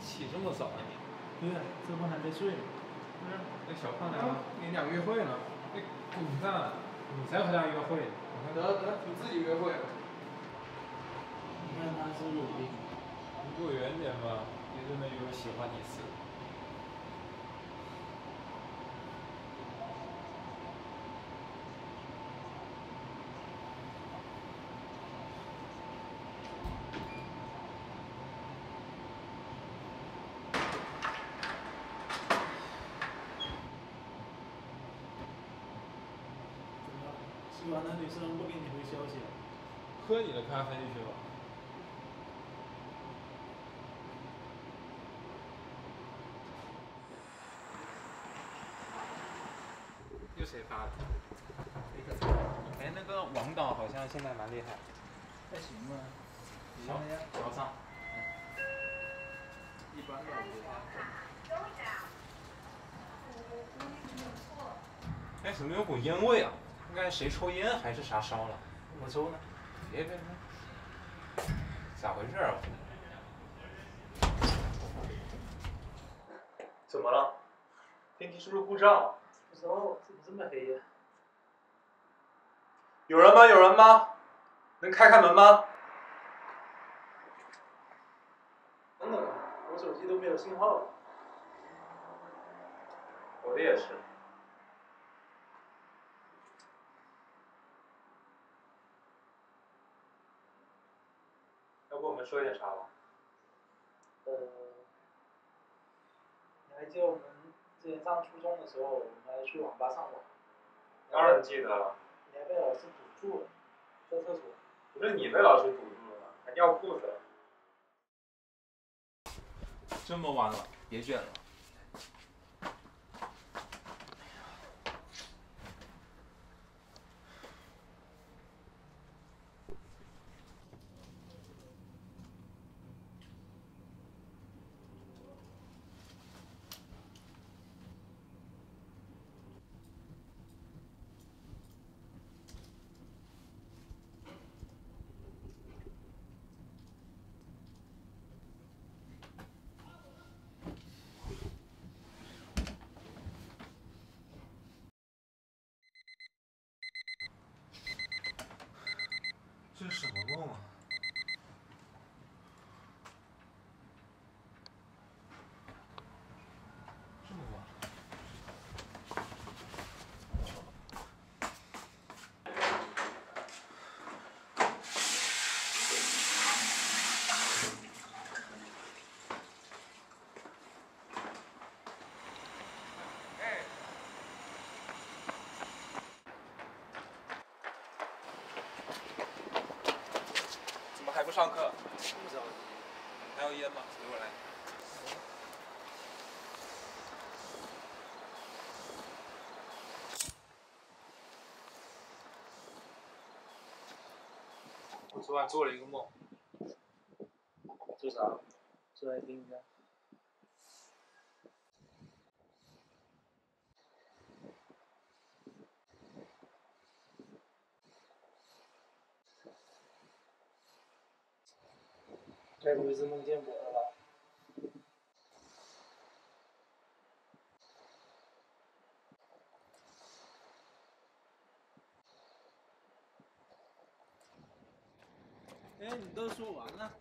起这么早啊你？对呀，这不还没睡呢。不是，那小胖娘跟你俩约会呢？你滚蛋！你才和他约会呢。得得，你自己约会。你看他是不是有病？你给我远点吧，别这么以为我喜欢你似的。怎么了？女生不给你回消息？喝你的咖啡去吧。又谁发的？哎，那个王导好像现在蛮厉害。还行吧。小小张。一般的，我觉得。哎，怎么有股烟味啊？应该谁抽烟还是啥烧了？我抽呢。别别别，咋回事啊？怎么了？电梯是不是故障？不知道，怎么这么黑呀？有人吗？有人吗？能开开门吗？等等，我手机都没有信号了。我的也是。要跟我们说点啥吧？呃，你还记得我们之前上初中的时候，我们还去网吧上网？当然记得了。你还被老师堵住了，在厕所。不是你被老师堵住了吗？还尿裤子了。这么晚了，别卷了。这是什么梦啊？这么晚了。怎么还不上课？还有烟吗？给我来。我昨晚做了一个梦，做啥？说来听一下。该不会是梦见我了吧？哎，你都说完了。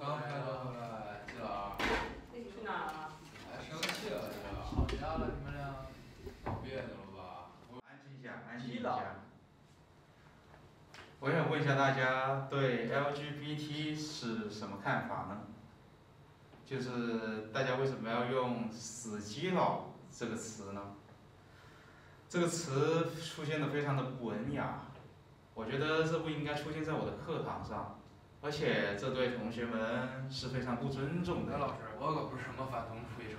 刚开完回来，季老，去哪儿了？还生气了是吧？吵架了，你们俩闹别扭了吧？安静一下，安静一下。我想问一下大家对 LGBT 是什么看法呢？就是大家为什么要用“死基佬”这个词呢？这个词出现的非常的不文雅，我觉得这不应该出现在我的课堂上，而且这对同学们是非常不尊重的。老师，我可不是什么反同主义者，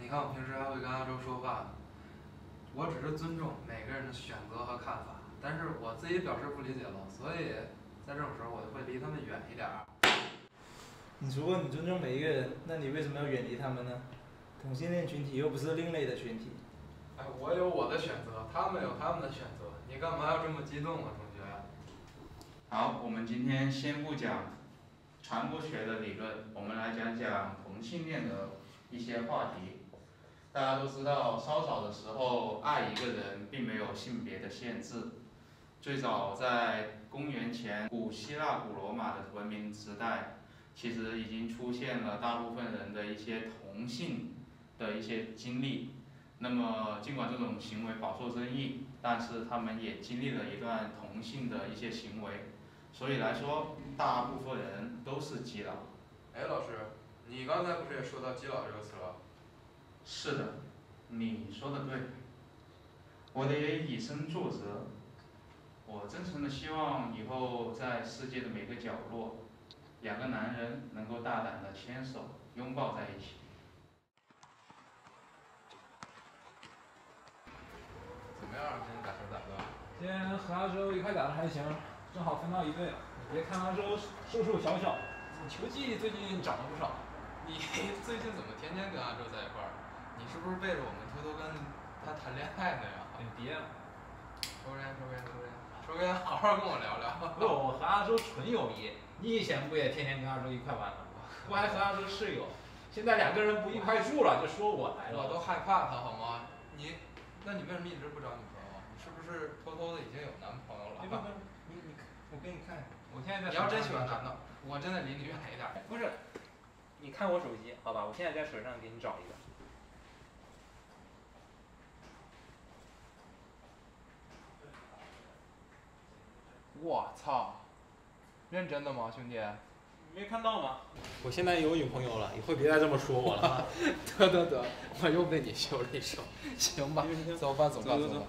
你看我平时还会跟阿周说话。我只是尊重每个人的选择和看法，但是我自己表示不理解了，所以在这种时候我就会离他们远一点儿。你如果你尊重每一个人，那你为什么要远离他们呢？同性恋群体又不是另类的群体。哎，我有我的选择，他们有他们的选择，你干嘛要这么激动啊，同学？好，我们今天先不讲传播学的理论，我们来讲讲同性恋的一些话题。大家都知道，稍早的时候，爱一个人并没有性别的限制。最早在公元前古希腊、古罗马的文明时代，其实已经出现了大部分人的一些同性的一些经历。那么，尽管这种行为饱受争议，但是他们也经历了一段同性的一些行为。所以来说，大部分人都是基佬。哎，老师，你刚才不是也说到“基佬”这个词了？是的，你说的对。我得以身作则。我真诚的希望以后在世界的每个角落，两个男人能够大胆的牵手、拥抱在一起。怎么样？今天打球咋样？今天和阿周一块打的还行，正好分到一队了。别看阿周瘦瘦小小，球技最近长了不少。你 最近怎么天天跟阿周在一块儿？你是不是背着我们偷偷跟他谈恋爱呢呀？你别，抽根烟，抽根烟，抽烟，抽根烟，好好跟我聊聊。不，我和阿周纯友谊。你以前不也天天跟阿周一块玩吗？我还和阿周室友，现在两个人不一块住了，就说我来了。我都害怕他好吗？你，那你为什么一直不找女朋友？你是不是偷偷的已经有男朋友了？别别别，你你，我给你看，我现在在。你要真喜欢男的，我真的离你远一点。不是，你看我手机，好吧，我现在在手上给你找一个。我操！认真的吗，兄弟？没看到吗？我现在有女朋友了，以后别再这么说我了。得得得，我又被你秀了一手。行吧，走吧走吧走走吧。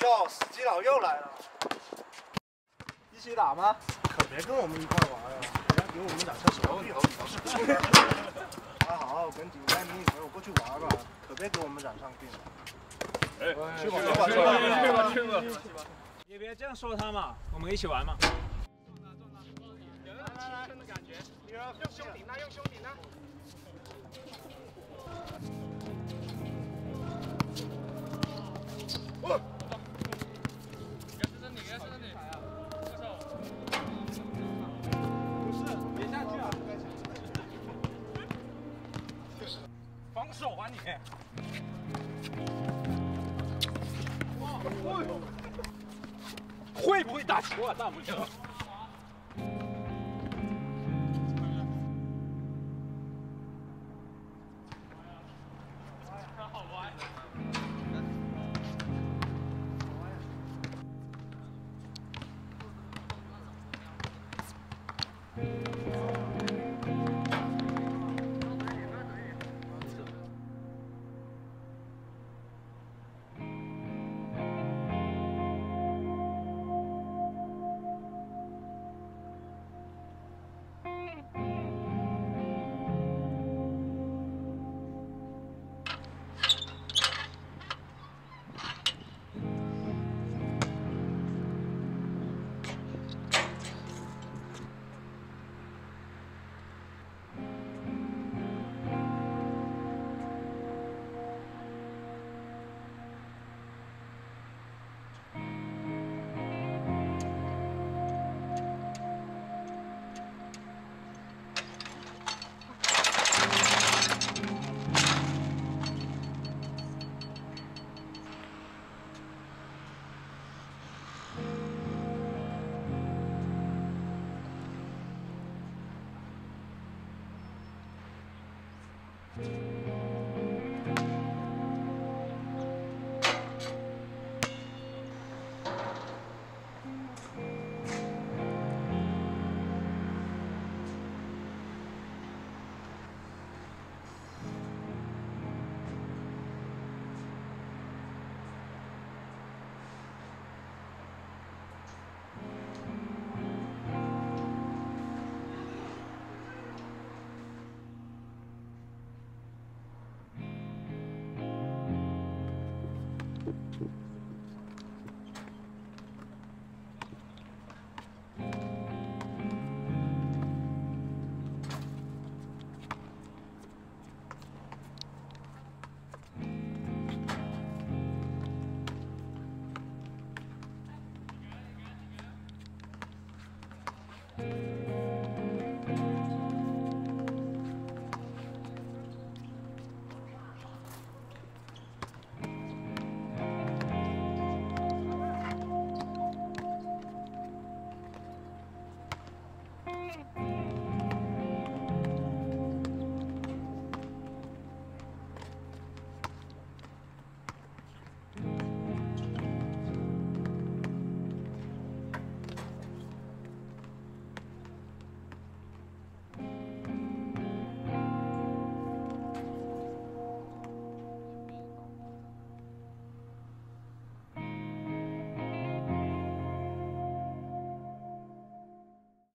哟，死基佬又来了，一起打吗？可别跟我们一块玩啊，人家给我们两车手里头。还好，跟顶开你女朋友过去玩吧，可别给我们染上病了。哎，去吧去吧去吧去吧去吧。也别这样说他嘛，我们一起玩嘛。有那种青春的感觉。用胸顶呢，用胸顶呢。会不会打球啊，大木匠？